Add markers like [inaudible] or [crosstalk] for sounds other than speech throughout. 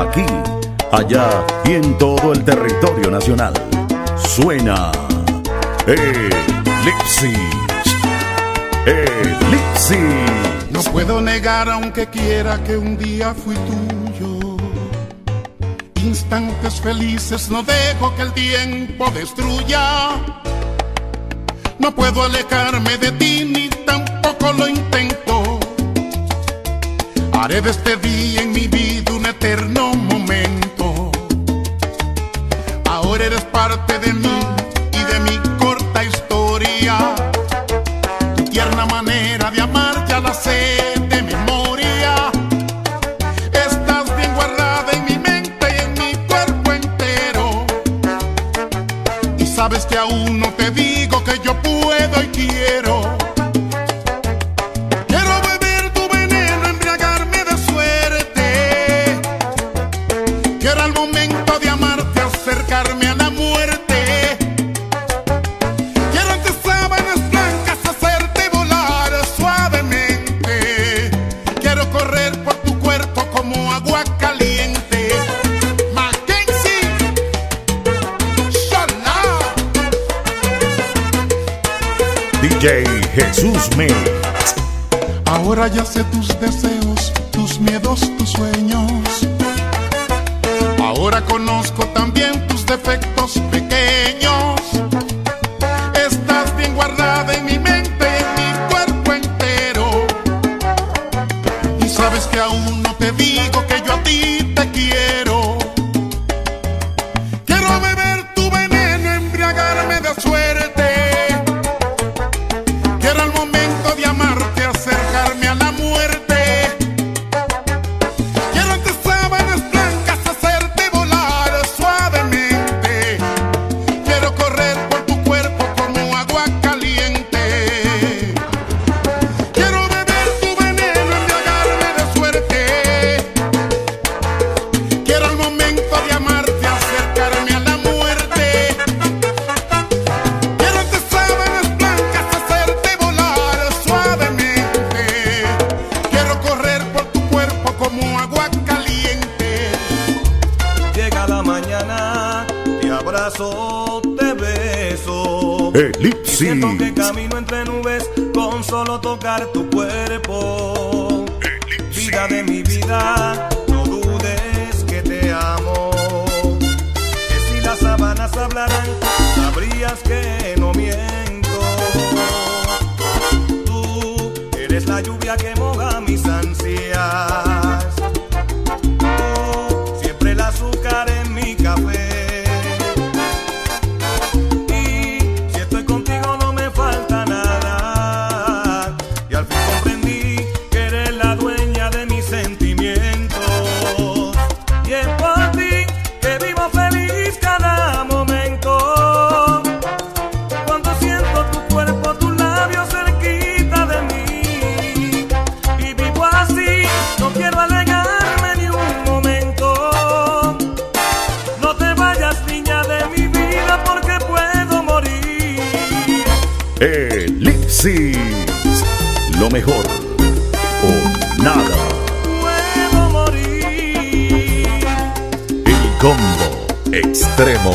aquí, allá y en todo el territorio nacional. Suena Elipsis. Elipsis. No puedo negar aunque quiera que un día fui tuyo. Instantes felices no dejo que el tiempo destruya. No puedo alejarme de ti ni tampoco lo intento Haré de este en mi vida un eterno momento. Ahora eres parte de mí y de mi corta historia. Tu tierna manera de amar ya la sé de memoria. Estás bien guardada en mi mente y en mi cuerpo entero. Y sabes que aún no te digo que yo puedo. Elipsis. Lo mejor o nada. Puedo morir. El combo extremo.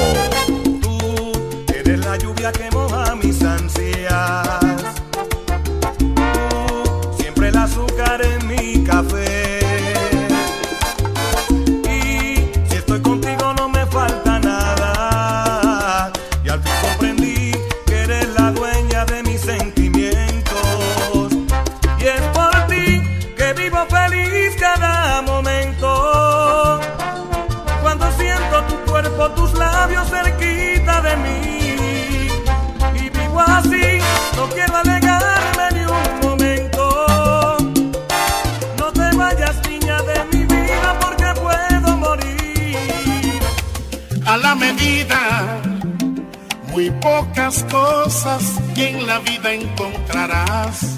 cosas que en la vida encontrarás.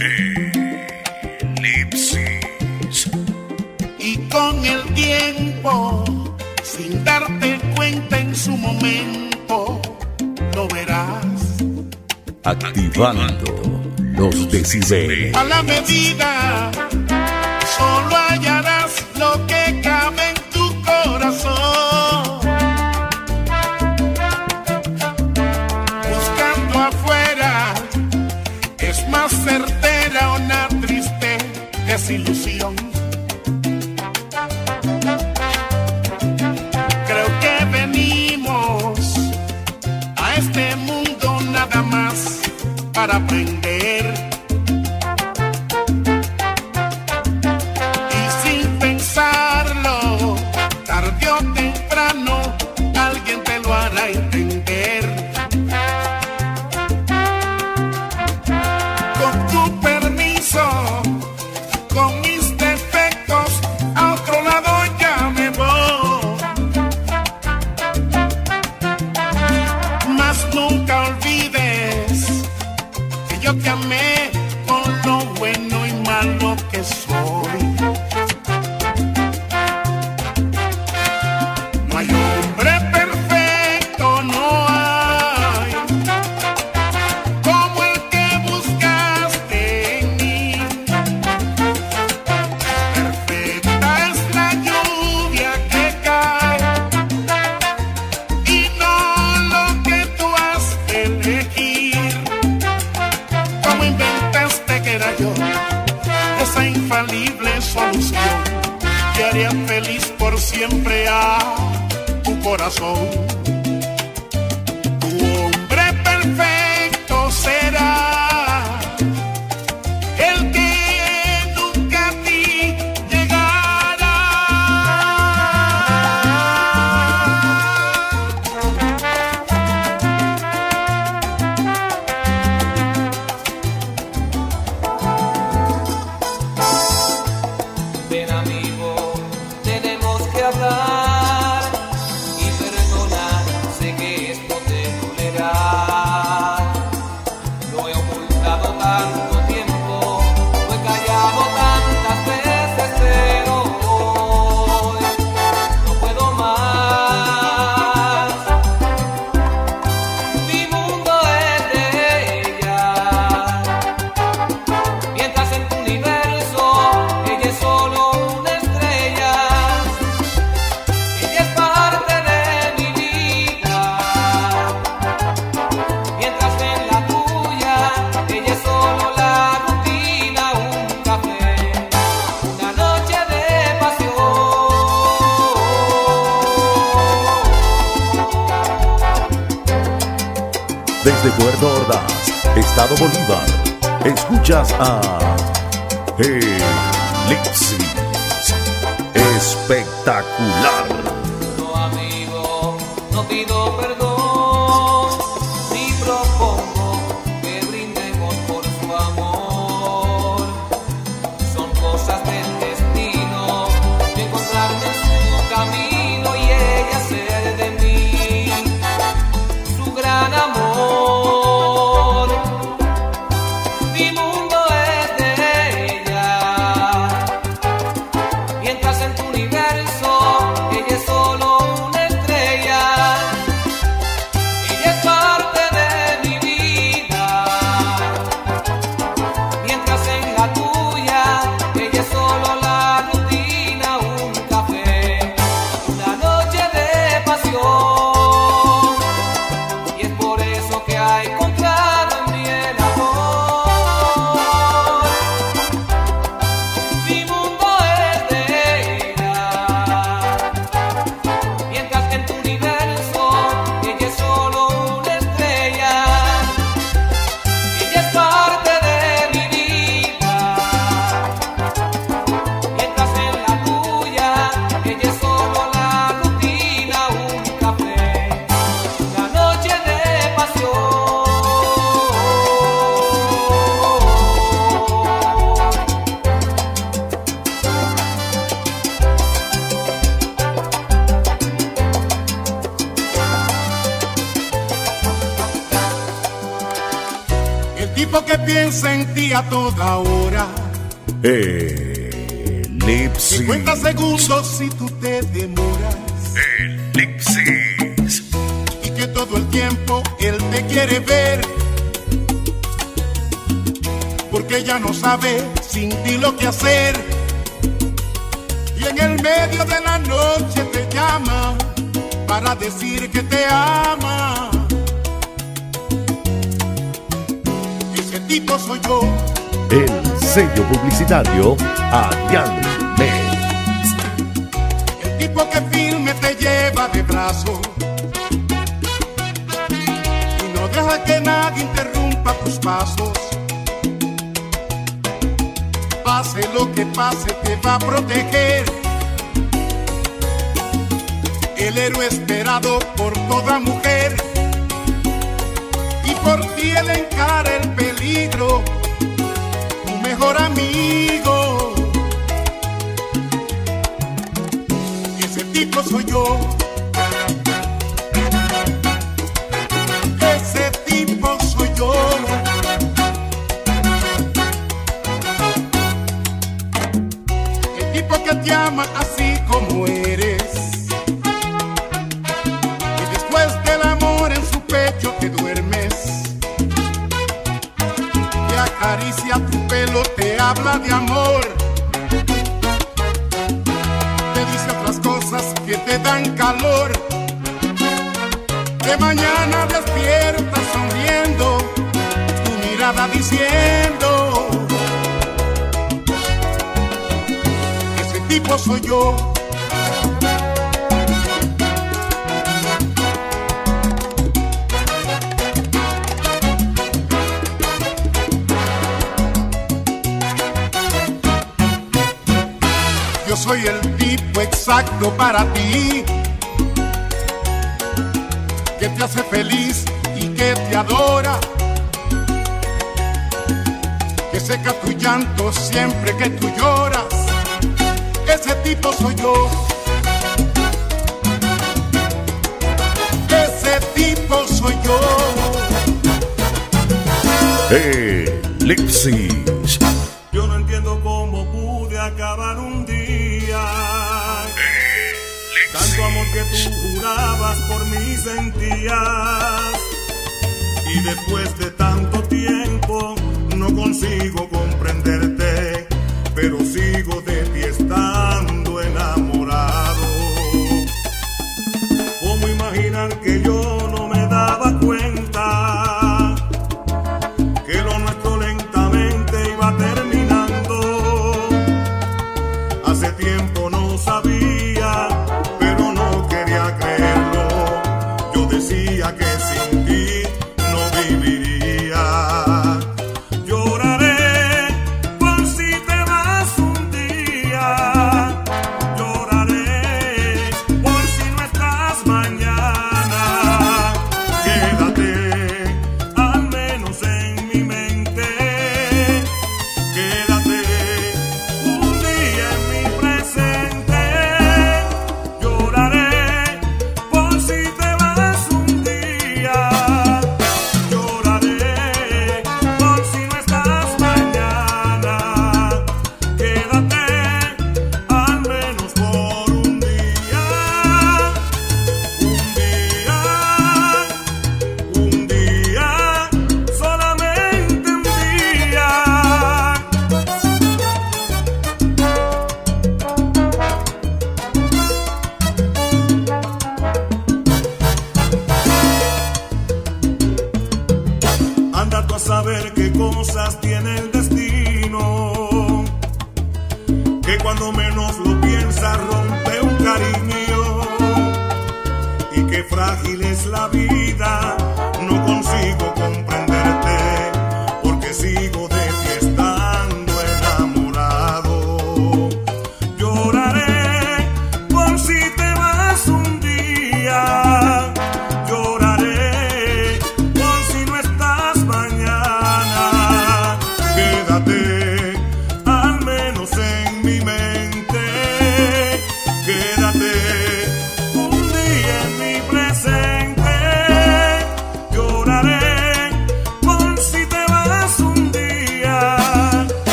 Elipsis. Y con el tiempo, sin darte cuenta en su momento, lo verás. Activando los decibeles. A la medida a ah. Espectacular. a toda hora. 50 segundos si tú te demoras. Elipsis. Y que todo el tiempo él te quiere ver. Porque ya no sabe sin ti lo que hacer. Y en el medio de la noche te llama para decir que te ama soy yo. El sello publicitario Adianme. El tipo que firme te lleva de brazo. Y no deja que nadie interrumpa tus pasos. Pase lo que pase, te va a proteger. El héroe esperado por toda mujer tienen cara el peligro, tu mejor amigo. Ese tipo soy yo. Elipsis. Yo no entiendo cómo pude acabar un día. Tanto amor que tú jurabas por mí sentías. Y después de tanto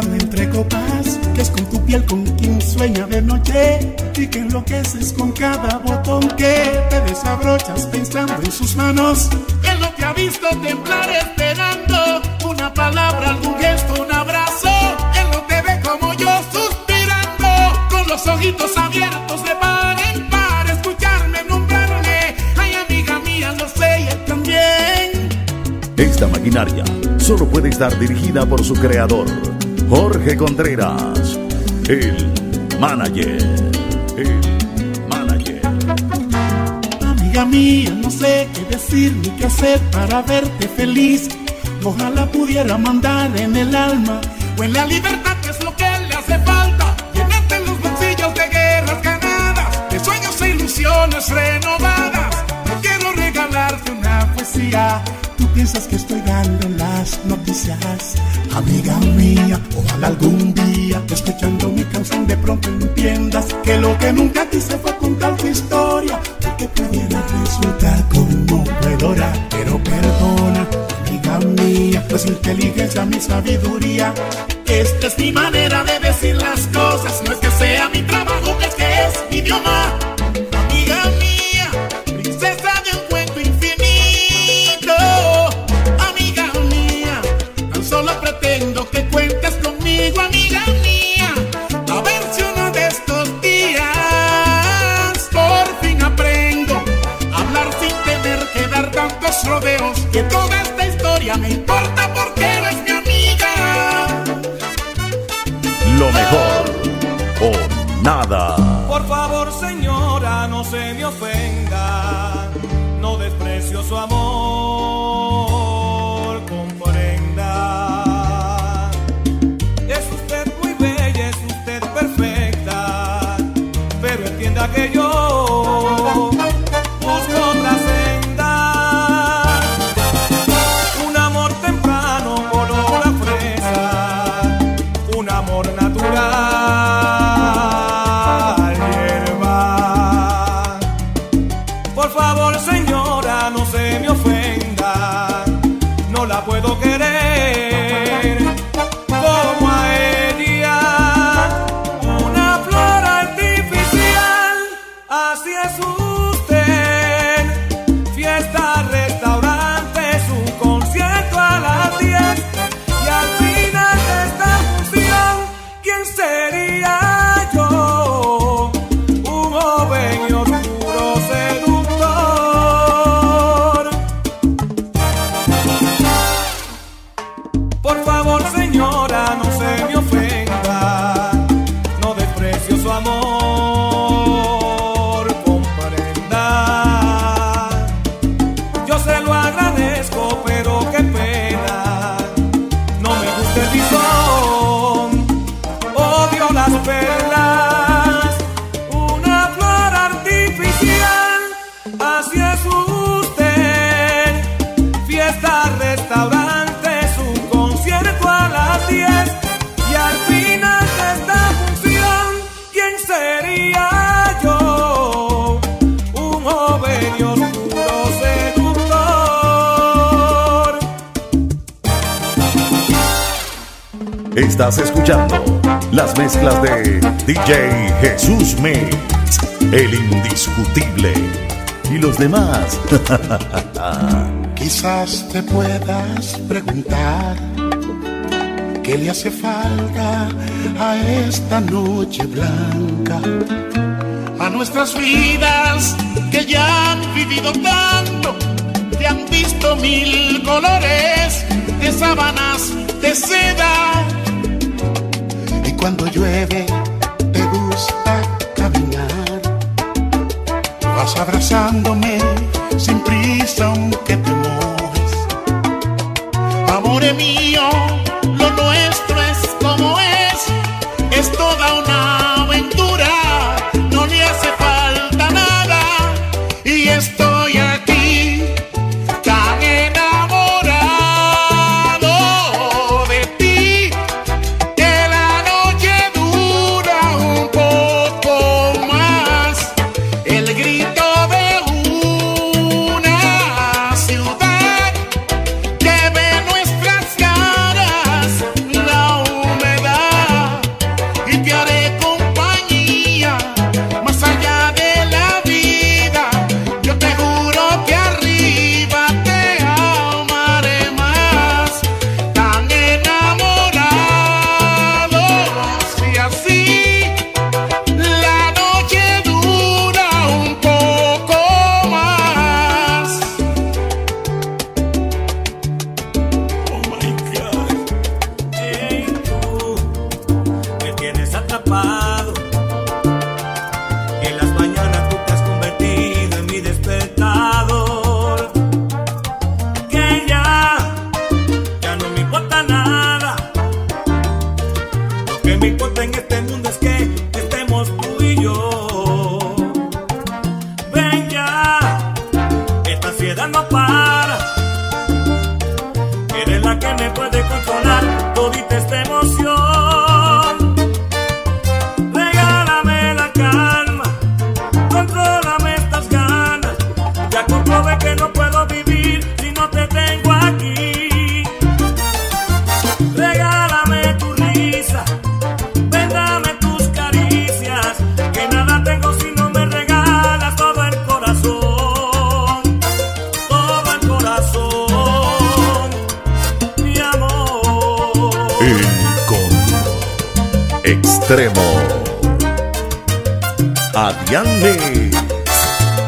entre copas que es con tu piel con quien sueña de noche y que enloqueces con cada botón que te desabrochas pensando en sus manos. Él no te ha visto temblar esperando una palabra, algún gesto, un abrazo. Él no te ve como yo suspirando con los ojitos abiertos de par en par escucharme nombrarle. Ay amiga mía, lo sé y él también. Esta maquinaria solo puede estar dirigida por su creador, Jorge Contreras, el manager. El manager. Amiga mía, no sé qué decir ni qué hacer para verte feliz. Ojalá pudiera mandar en el alma o en la libertad, pues inteligencia, mi sabiduría. Esta es mi manera de decir las cosas, no es que sea mi trabajo, es que es mi idioma. Por favor, Estás escuchando las mezclas de DJ Jesús Mix, el indiscutible. Y los demás. [laughs] Quizás te puedas preguntar qué le hace falta a esta noche blanca, a nuestras vidas que ya han vivido tanto, que han visto mil colores de sábanas de seda. Cuando llueve te gusta caminar vas abrazándome sin prisa aunque te mojes. Amor mío, lo nuestro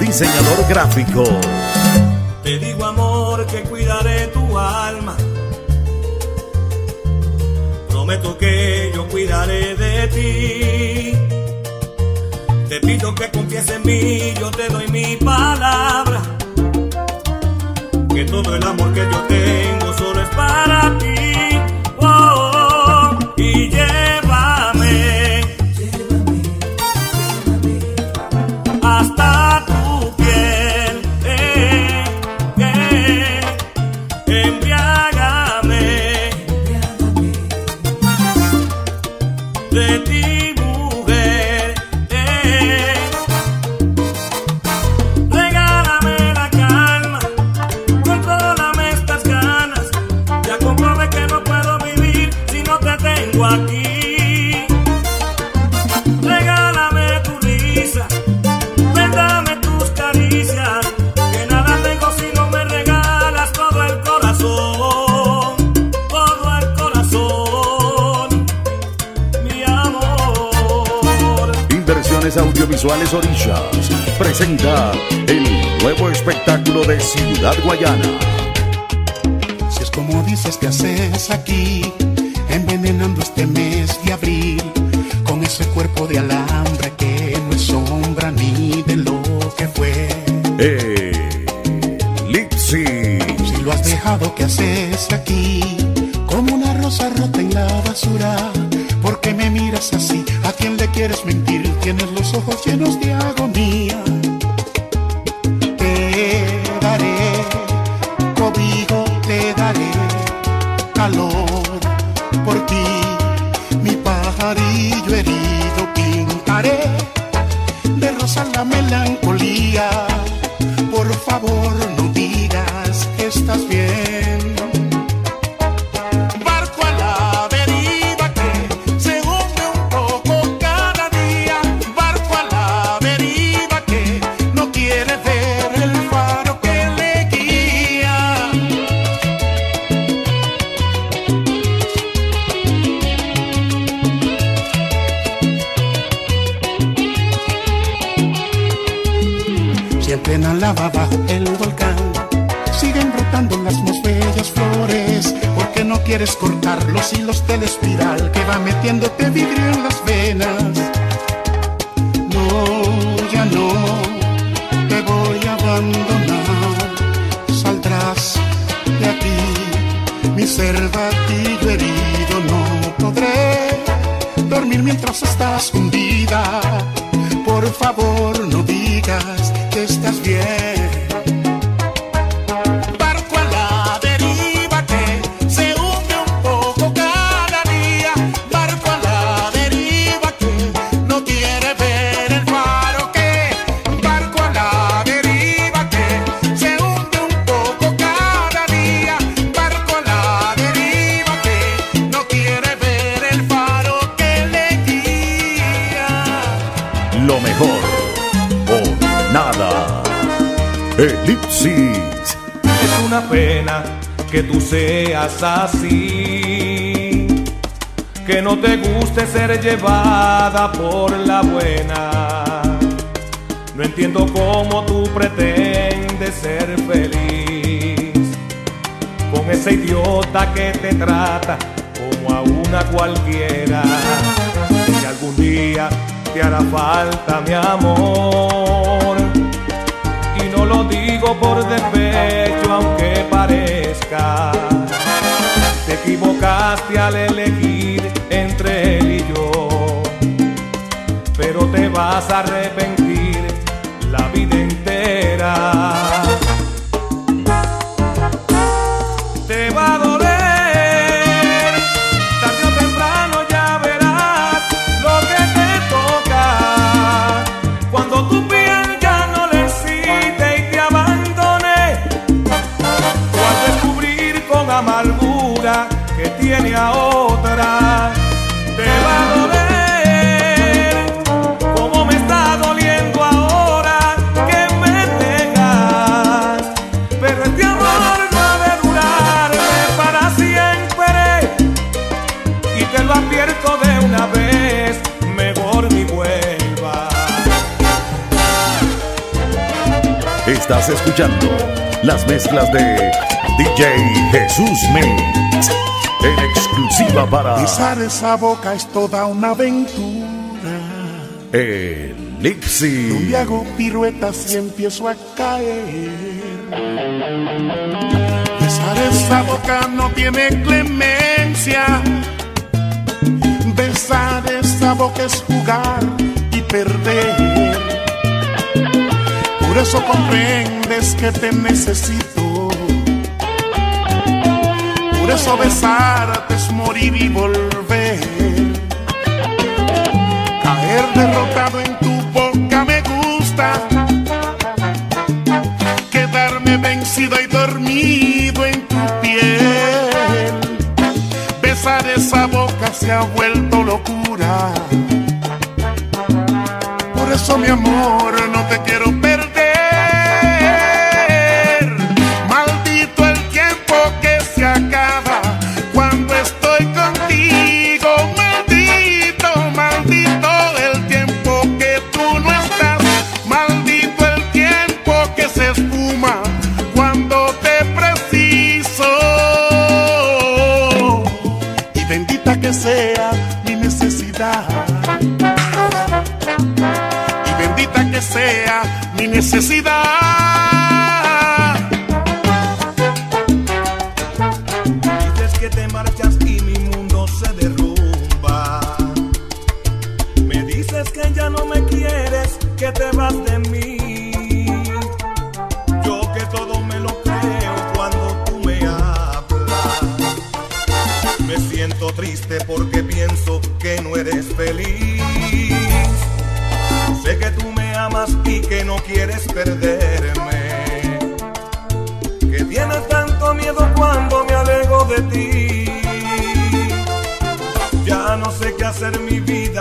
Diseñador gráfico. Te digo amor que cuidaré tu alma. Prometo que yo cuidaré de ti. Te pido que confíes en mí, yo te doy mi palabra. Que todo el amor que yo tengo solo es para ti. Audiovisuales Orillas presenta el nuevo espectáculo de Ciudad Guayana. Si es como dices que haces aquí, envenenando este mes de abril, con ese cuerpo de alambre que no es sombra ni de lo que fue. Eh, Lipsy. Si lo has dejado que haces aquí, estás bien. Así, que no te guste ser llevada por la buena. No entiendo cómo tú pretendes ser feliz con ese idiota que te trata como a una cualquiera. Si algún día te hará falta mi amor, y no lo digo por despecho, aunque parezca. Te equivocaste al elegir entre él y yo, pero te vas a arrepentir Estás escuchando las mezclas de DJ Jesús Mix. En exclusiva para Besar esa boca es toda una aventura. Elixir. Donde hago piruetas y empiezo a caer. Besar esa boca no tiene clemencia. Besar esa boca es jugar y perder. Por eso comprendes que te necesito. Por eso besarte es morir y volver. Caer derrotado en tu boca me gusta. Quedarme vencido y dormido en tu piel. Besar esa boca se ha vuelto locura. Por eso, mi amor, no te quiero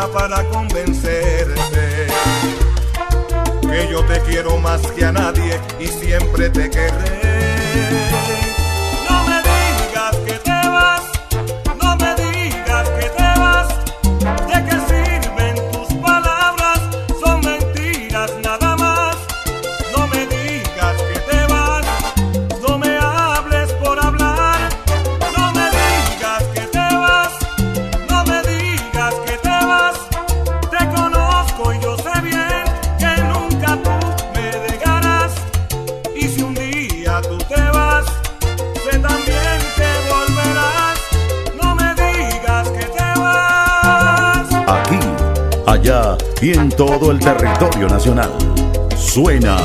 para convencerte. Que yo te quiero más que a nadie y siempre te querré. Todo el territorio nacional. Suena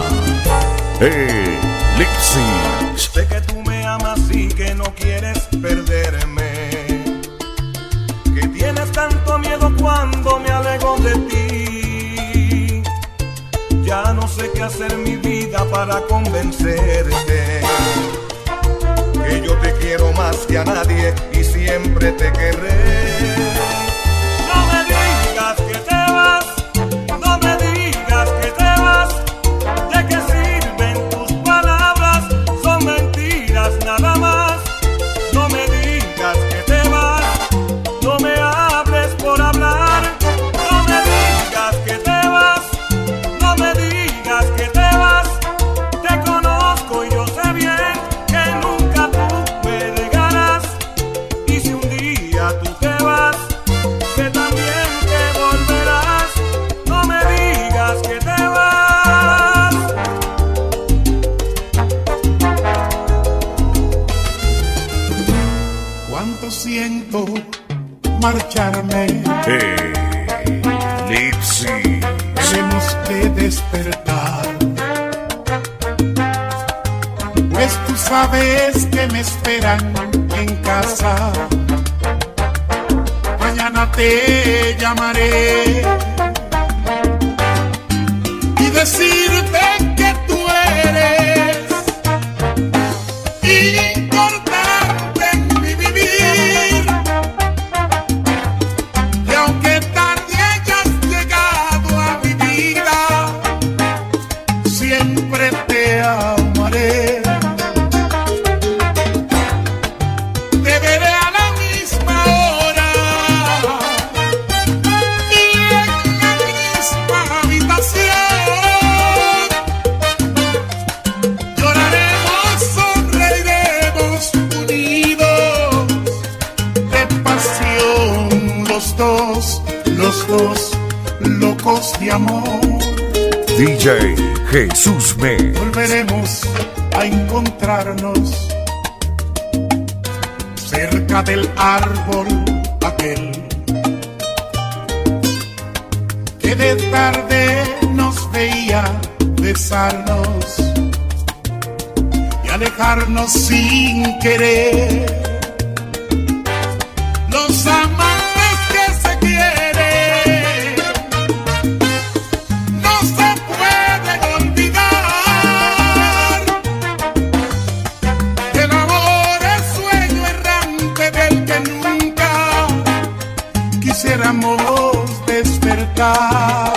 Elixir. Sé que tú me amas y que no quieres perderme. Que tienes tanto miedo cuando me alejo de ti. Ya no sé qué hacer mi vida para convencerte. Que yo te quiero más que a nadie y siempre te querré. Siento marcharme. Elixir. Tenemos que despertar. Pues tú sabes que me esperan en casa. Mañana te llamaré y decirte DJ Jesús Me. Volveremos a encontrarnos cerca del árbol aquel que de tarde nos veía besarnos y alejarnos sin querer querramos despertar.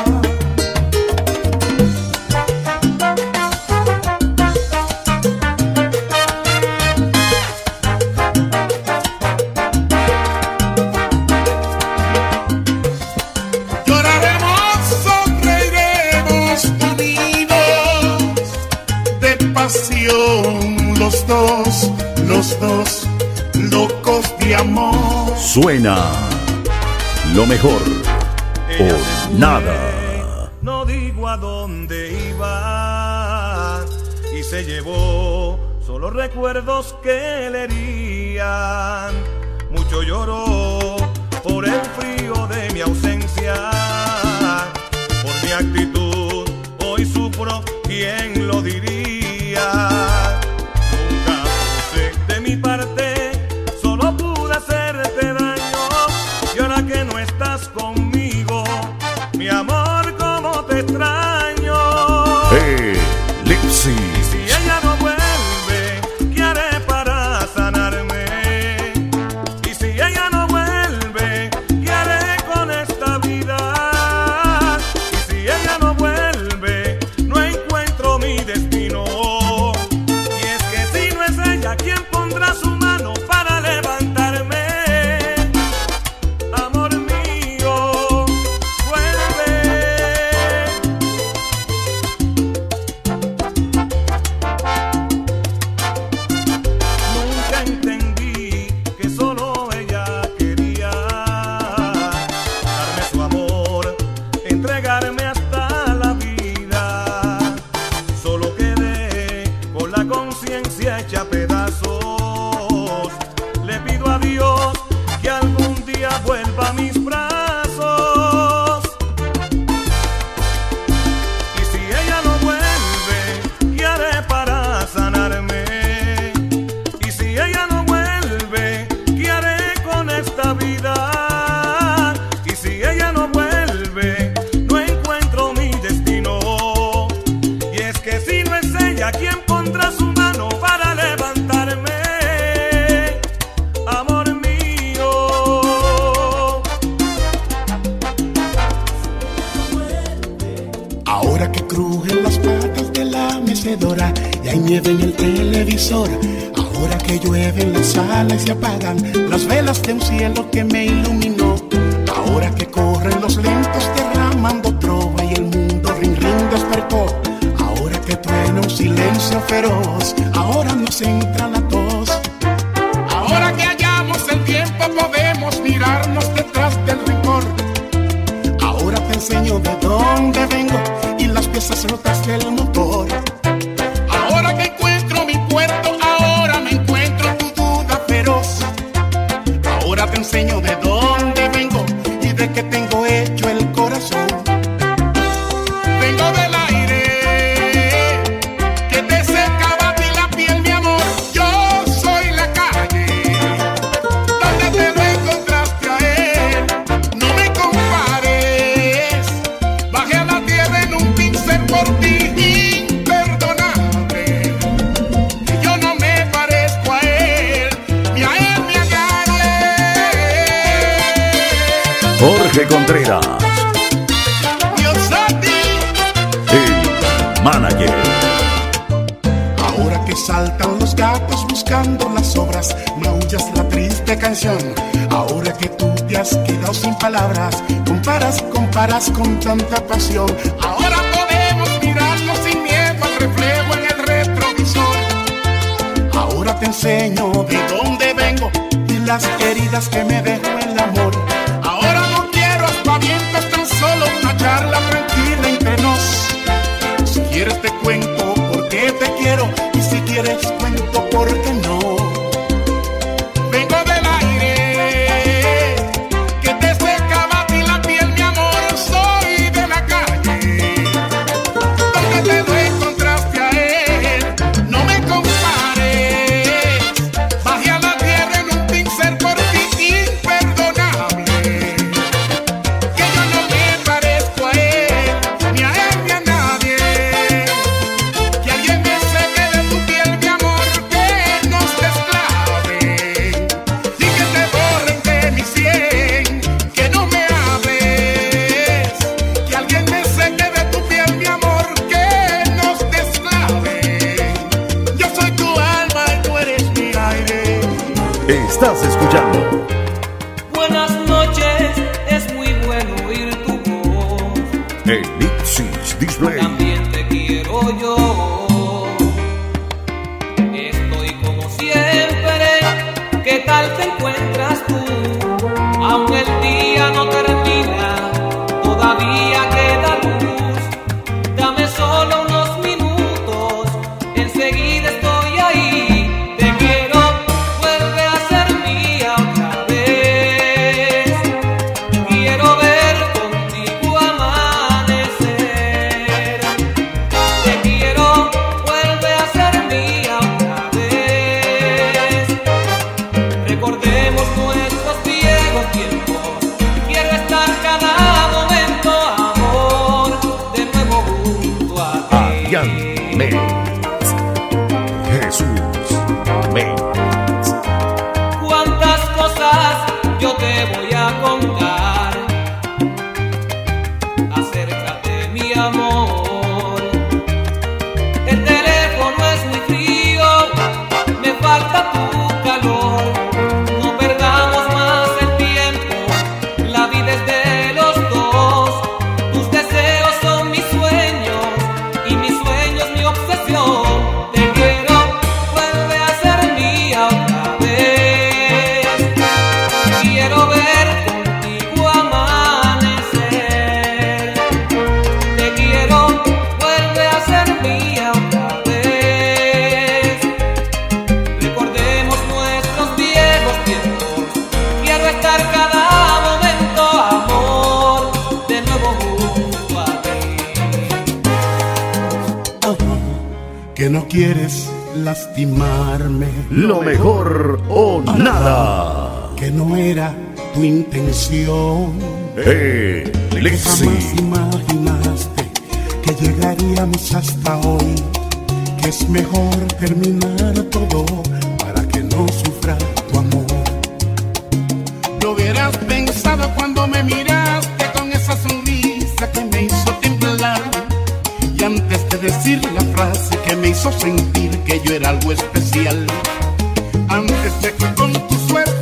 los dos, los dos, locos de amor. Suena lo mejor Ella o nada. No digo a dónde iba y se llevó solo recuerdos que le herían. Mucho lloró por el frío de mi ausencia, por mi actitud. Hoy supro, ¿quién lo diría? Ahora que tú te has quedado sin palabras, comparas, comparas con tanta pasión. Ahora podemos mirarnos sin miedo al reflejo en el retrovisor. Ahora te enseño de dónde vengo y las heridas que me dejó el amor. de amor. que no era tu intención. Hey, jamás imaginaste que llegaríamos hasta hoy, que es mejor terminar todo para que no sufra tu amor. Lo hubieras pensado cuando me miraste con esa sonrisa que me hizo temblar. Y antes de decir la frase que me hizo sentir que yo era algo especial, antes de que con tu suerte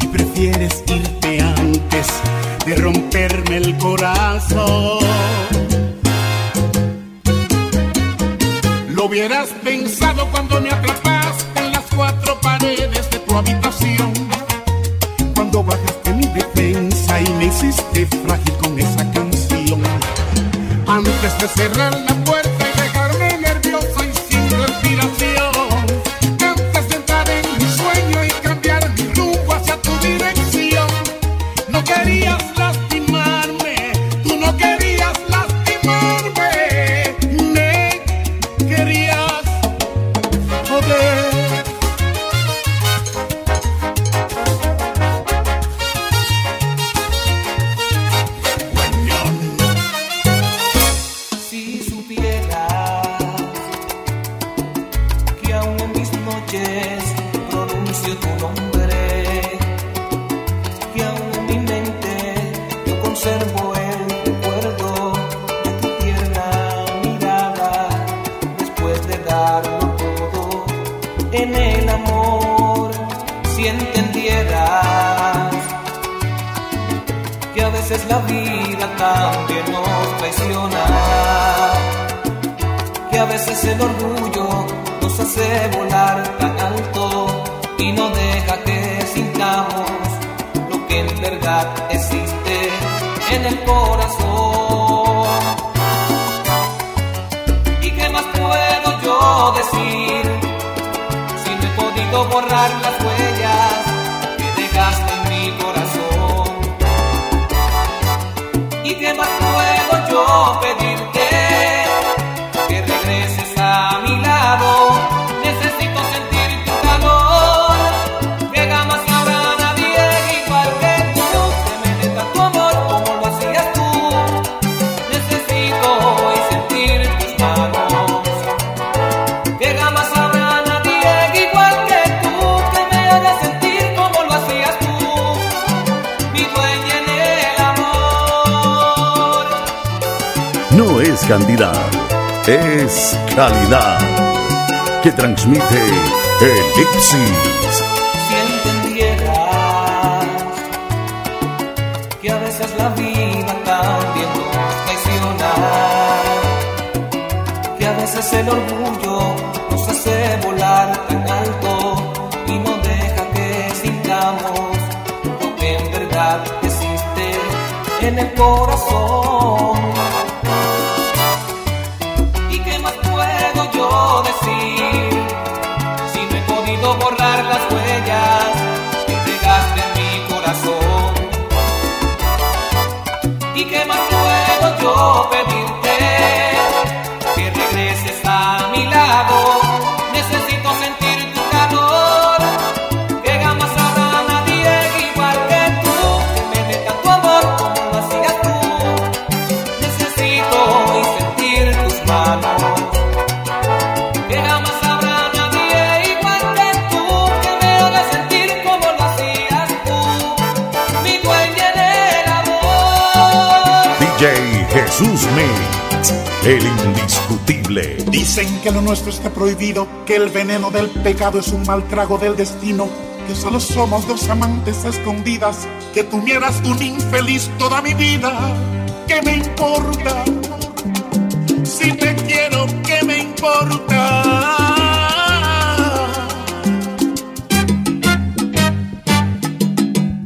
Y prefieres irte antes de romperme el corazón. Lo hubieras pensado cuando me atrapaste en las cuatro paredes de tu habitación. Cuando bajaste mi defensa y me hiciste frágil con esa canción. Antes de cerrar la Cantidad, es calidad. Que transmite Elipsis. Si entendieras que a veces la vida también nos traiciona, que a veces el orgullo nos hace volar tan alto y no deja que sintamos lo que en verdad existe en el corazón. Jesús el indiscutible. Dicen que lo nuestro está prohibido, que el veneno del pecado es un mal trago del destino, que solo somos dos amantes escondidas, que tú harás un infeliz toda mi vida. ¿Qué me importa? Si te quiero, ¿qué me importa?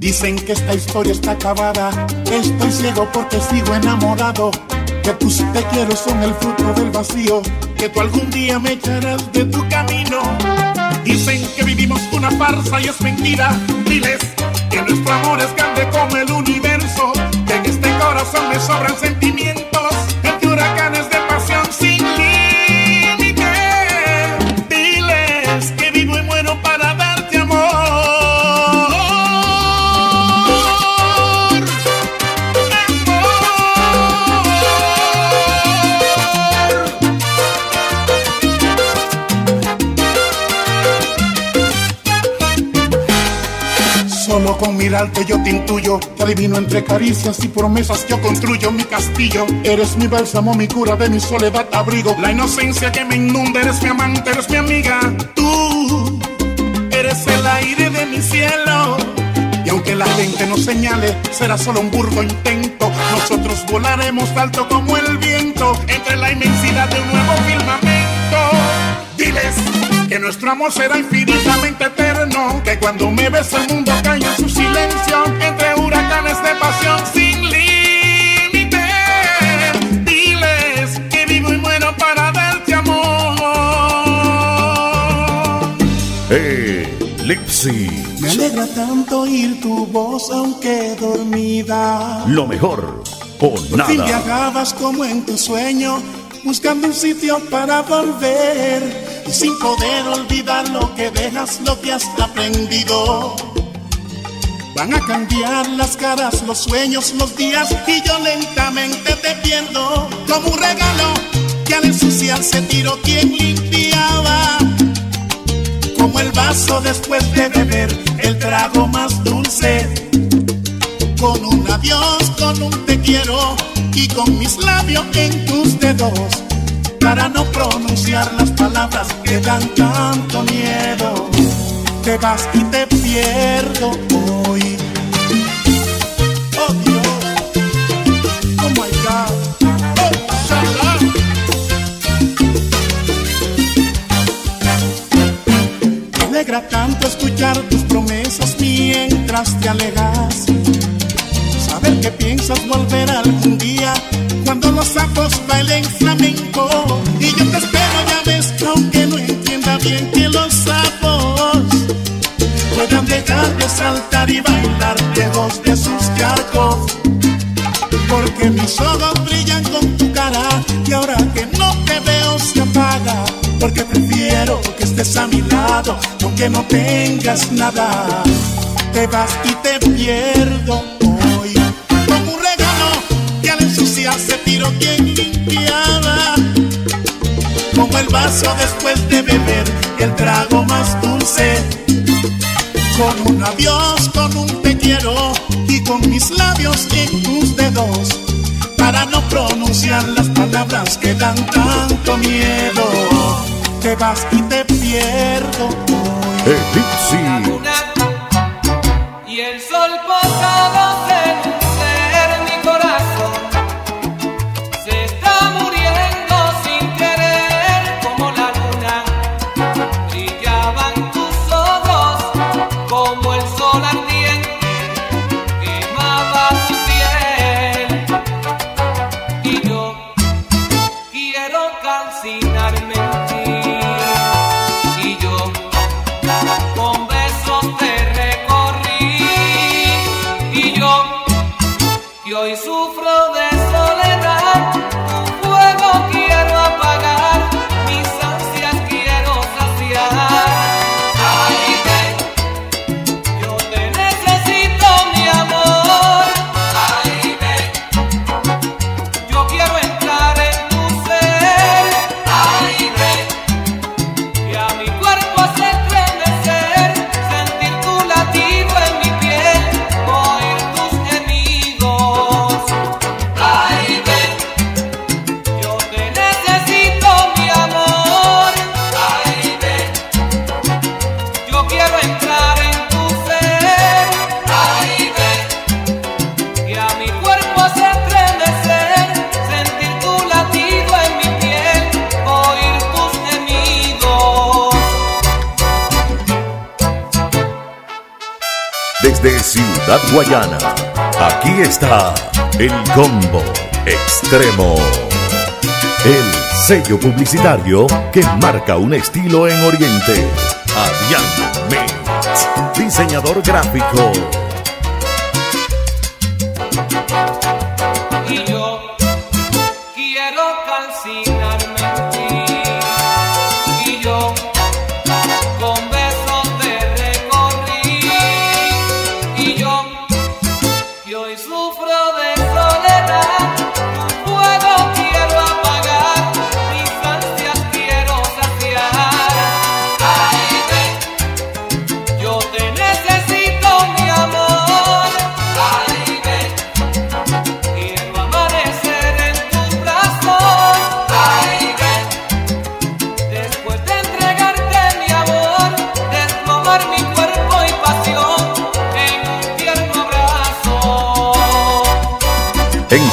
Dicen que esta historia está acabada. Estoy ciego porque sigo enamorado. Que tus te quiero son el fruto del vacío. Que tú algún día me echarás de tu camino. Dicen que vivimos una farsa y es mentira. Diles que nuestro amor es grande como el universo. Que en este corazón me sobran sentimientos. Mirarte yo te te adivino entre caricias y promesas yo construyo mi castillo. Eres mi bálsamo, mi cura de mi soledad abrigo. La inocencia que me inunda, eres mi amante, eres mi amiga. Tú eres el aire de mi cielo. Y aunque la gente nos señale, será solo un burdo intento. Nosotros volaremos alto como el viento entre la inmensidad de un nuevo firmamento. Diles que nuestro amor será infinitamente eterno. Que cuando me ves el mundo cae en su entre huracanes de pasión sin límites. Diles que vivo y muero para darte amor. Hey, Lipsy. Me alegra tanto oír tu voz aunque dormida. Lo mejor o nada. Si viajabas como en tu sueño, buscando un sitio para volver. Y sin poder olvidar lo que dejas, lo que has aprendido. Van a cambiar las caras, los sueños, los días y yo lentamente te pierdo como un regalo que al ensuciar se tiró quien limpiaba. Como el vaso después de beber el trago más dulce. Con un adiós, con un te quiero y con mis labios en tus dedos. Para no pronunciar las palabras que dan tanto miedo. Te vas y te pierdo tanto escuchar tus promesas mientras te alegas. Saber que piensas volver algún día cuando los sapos bailen flamenco. Y yo te espero, ya ves, aunque no entienda bien que los sapos de saltar y bailar lejos de sus charcos. Porque mis ojos brillan con tu cara y ahora que no te veo se apaga. Porque prefiero que estés a mi lado, aunque no tengas nada. Te vas y te pierdo hoy. Como un regalo que al ensuciar se tiró quien limpiaba. Como el vaso después de beber el trago más dulce con un adiós, con un te quiero y con mis labios en tus dedos para no pronunciar las palabras que dan tanto miedo. Te vas y te pierdo hoy. Guayana, aquí está el combo extremo. El sello publicitario que marca un estilo en Oriente. Adrián diseñador gráfico.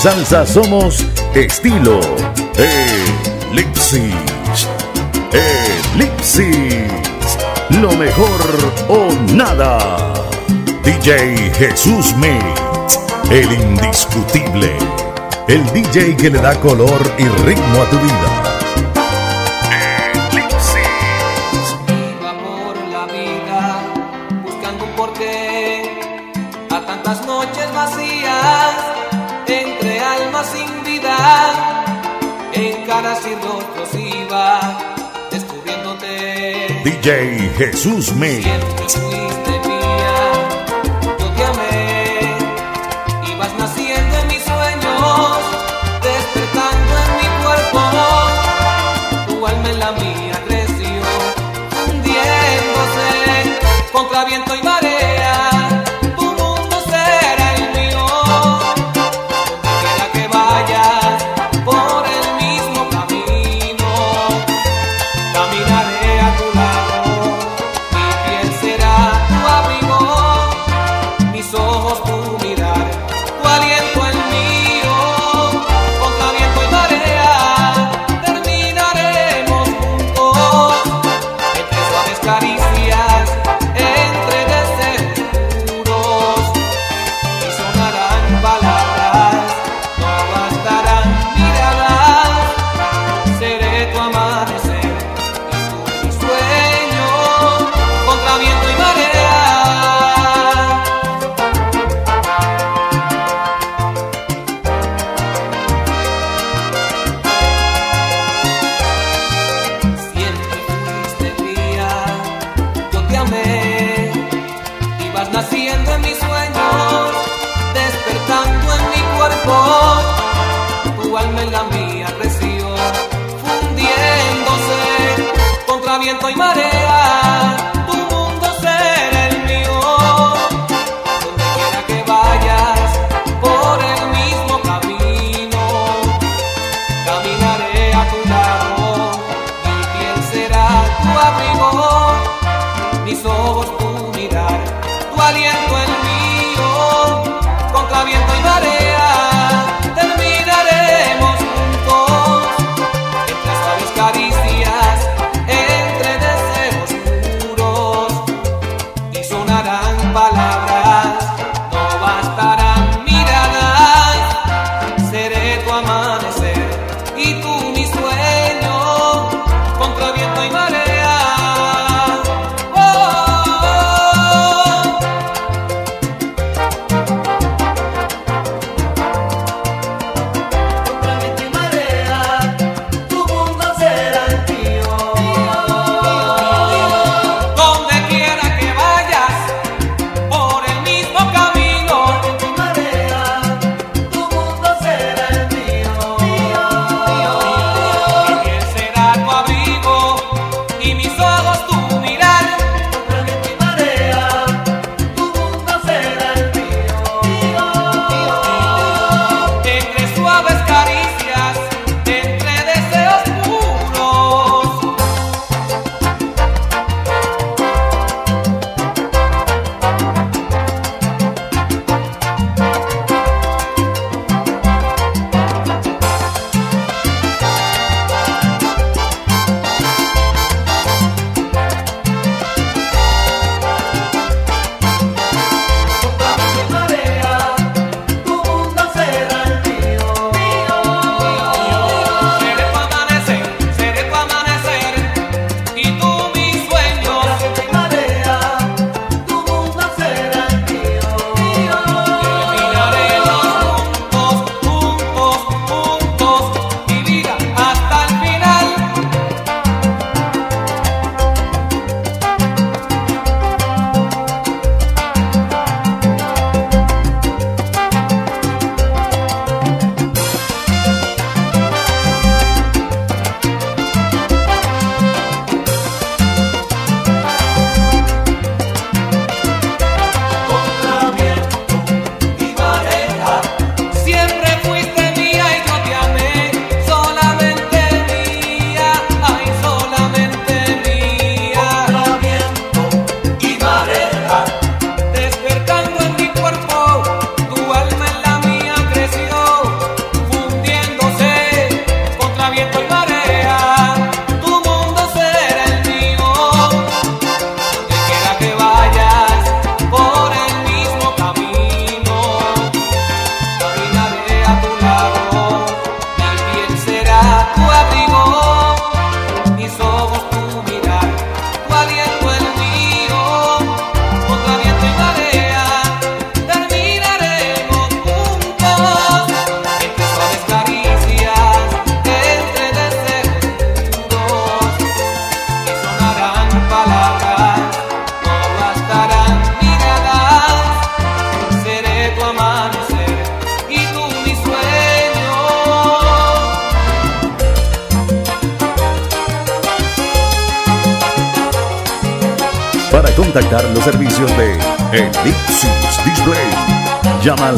Salsa somos estilo. Elipsis. Elipsis. Lo mejor o nada. DJ Jesús Mix. El indiscutible. El DJ que le da color y ritmo a tu vida. DJ Jesús Mix.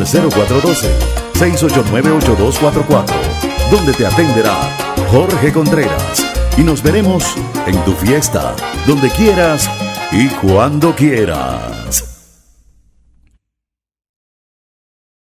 0412-689-8244, donde te atenderá Jorge Contreras. Y nos veremos en tu fiesta, donde quieras y cuando quieras.